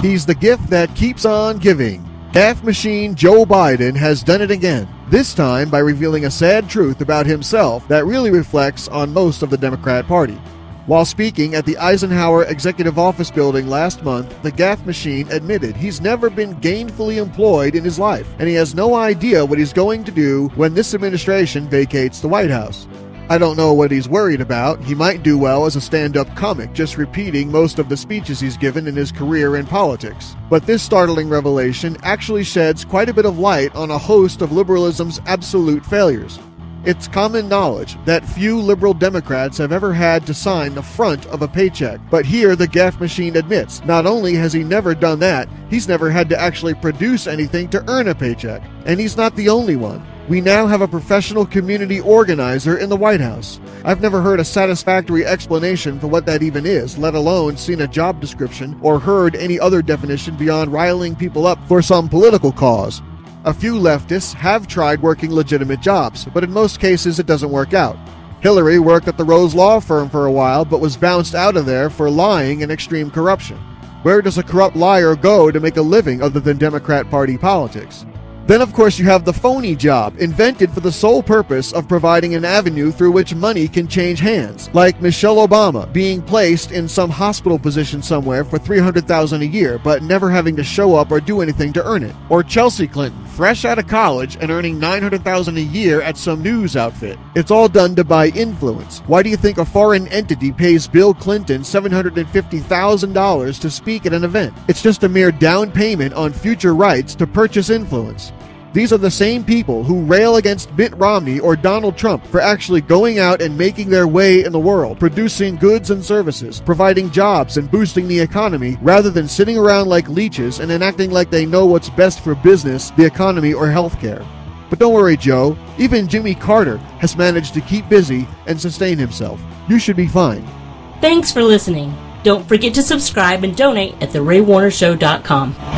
He's the gift that keeps on giving. Gaffe machine Joe Biden has done it again, this time by revealing a sad truth about himself that really reflects on most of the Democrat Party. While speaking at the Eisenhower Executive Office building last month, the gaffe machine admitted he's never been gainfully employed in his life, and he has no idea what he's going to do when this administration vacates the White House. I don't know what he's worried about. He might do well as a stand up comic, just repeating most of the speeches he's given in his career in politics. But this startling revelation actually sheds quite a bit of light on a host of liberalism's absolute failures. It's common knowledge that few liberal Democrats have ever had to sign the front of a paycheck. But here, the gaffe machine admits not only has he never done that, he's never had to actually produce anything to earn a paycheck. And he's not the only one. We now have a professional community organizer in the White House. I've never heard a satisfactory explanation for what that even is, let alone seen a job description or heard any other definition beyond riling people up for some political cause. A few leftists have tried working legitimate jobs, but in most cases it doesn't work out. Hillary worked at the Rose Law Firm for a while, but was bounced out of there for lying and extreme corruption. Where does a corrupt liar go to make a living other than Democrat Party politics? Then, of course, you have the phony job, invented for the sole purpose of providing an avenue through which money can change hands, like Michelle Obama being placed in some hospital position somewhere for 300,000 a year, but never having to show up or do anything to earn it, or Chelsea Clinton, fresh out of college and earning 900,000 a year at some news outfit. It's all done to buy influence. Why do you think a foreign entity pays Bill Clinton $750,000 to speak at an event? It's just a mere down payment on future rights to purchase influence. These are the same people who rail against Mitt Romney or Donald Trump for actually going out and making their way in the world, producing goods and services, providing jobs and boosting the economy, rather than sitting around like leeches and enacting like they know what's best for business, the economy, or healthcare. But don't worry, Joe. Even Jimmy Carter has managed to keep busy and sustain himself. You should be fine. Thanks for listening. Don't forget to subscribe and donate at theraywarnershow.com.